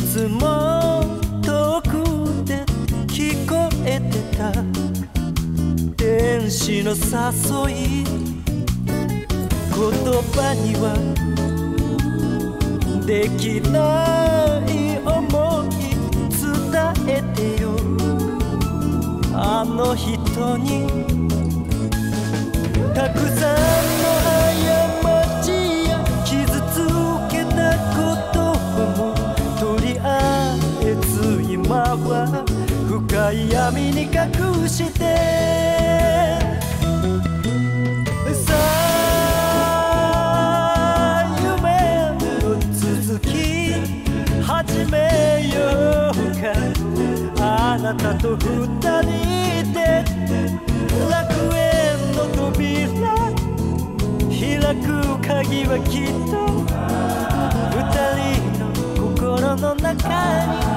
いつも遠くで聞こえてた。天使の誘い。言葉にはできない思い伝えてよ。あの人にたくさん深い闇に隠して。さあ夢の続き始めようか。あなたと二人で楽園の扉開く鍵はきっと。二人の心の中に。